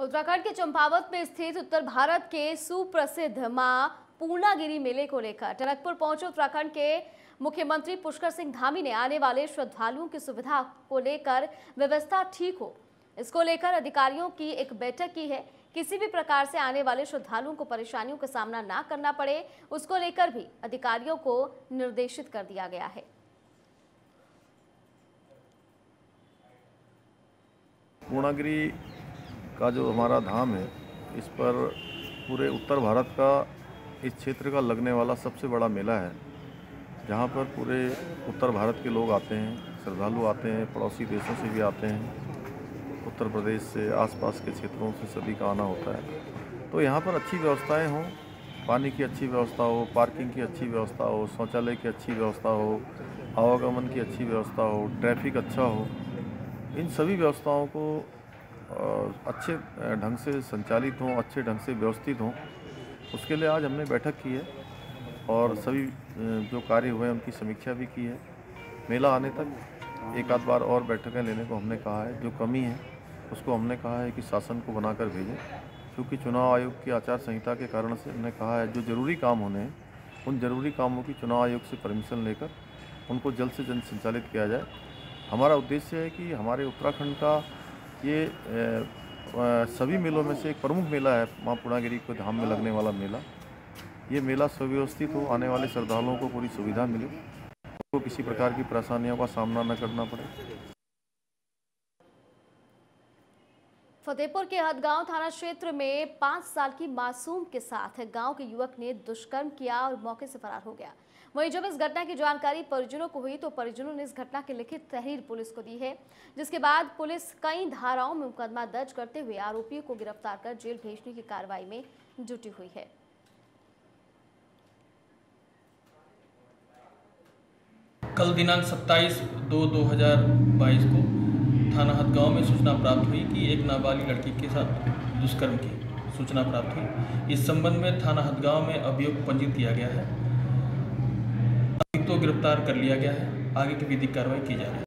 उत्तराखंड के चंपावत में स्थित उत्तर भारत के सुप्रसिद्ध माँ पूर्णागिरी मेले को लेकर टनकपुर पहुँचे उत्तराखंड के मुख्यमंत्री पुष्कर सिंह धामी ने आने वाले श्रद्धालुओं की सुविधा को लेकर व्यवस्था ठीक हो। इसको लेकर अधिकारियों की एक बैठक की है। किसी भी प्रकार से आने वाले श्रद्धालुओं को परेशानियों का सामना ना करना पड़े, उसको लेकर भी अधिकारियों को निर्देशित कर दिया गया है। पूर्णागिरी का जो हमारा धाम है, इस पर पूरे उत्तर भारत का, इस क्षेत्र का लगने वाला सबसे बड़ा मेला है। जहाँ पर पूरे उत्तर भारत के लोग आते हैं, श्रद्धालु आते हैं, पड़ोसी देशों से भी आते हैं। उत्तर प्रदेश से आसपास के क्षेत्रों से सभी का आना होता है। तो यहाँ पर अच्छी व्यवस्थाएँ हों, पानी की अच्छी व्यवस्था हो, पार्किंग की अच्छी व्यवस्था हो, शौचालय की अच्छी व्यवस्था हो, आवागमन की अच्छी व्यवस्था हो, ट्रैफ़िक अच्छा हो, इन सभी व्यवस्थाओं को अच्छे ढंग से संचालित हों, अच्छे ढंग से व्यवस्थित हों, उसके लिए आज हमने बैठक की है और सभी जो कार्य हुए उनकी समीक्षा भी की है। मेला आने तक एक आध बार और बैठकें लेने को हमने कहा है। जो कमी है, उसको हमने कहा है कि शासन को बनाकर भेजें, क्योंकि चुनाव आयोग की आचार संहिता के कारण से हमने कहा है, जो ज़रूरी काम होने हैं, उन ज़रूरी कामों की चुनाव आयोग से परमिशन लेकर उनको जल्द से जल्द संचालित किया जाए। हमारा उद्देश्य है कि हमारे उत्तराखंड का ये सभी मेलों में से एक प्रमुख मेला है, माँ पूर्णागिरी को धाम में लगने वाला मेला। ये मेला सुव्यवस्थित हो, आने वाले श्रद्धालुओं को पूरी सुविधा मिले, उनको किसी प्रकार की परेशानियों का सामना न करना पड़े। फतेहपुर के हदगांव थाना क्षेत्र में पाँच साल की मासूम के साथ गाँव के युवक ने दुष्कर्म किया और मौके से फरार हो गया। वहीं जब इस घटना की जानकारी परिजनों को हुई तो परिजनों ने इस घटना की लिखित तहरीर पुलिस को दी है, जिसके बाद पुलिस कई धाराओं में मुकदमा दर्ज करते हुए आरोपियों को गिरफ़्तार कर जेल भेजने की कार्रवाई में जुटी हुई है। कल दिनांक 27 दो 2022 को थाना हथगांव में सूचना प्राप्त हुई कि एक नाबालिग लड़की के साथ दुष्कर्म की सूचना प्राप्त हुई। इस संबंध में थाना हथगांव में अभियोग पंजीत किया गया है। अभियुक्त को गिरफ़्तार कर लिया गया है। आगे की विधिक कार्रवाई की जा रही है।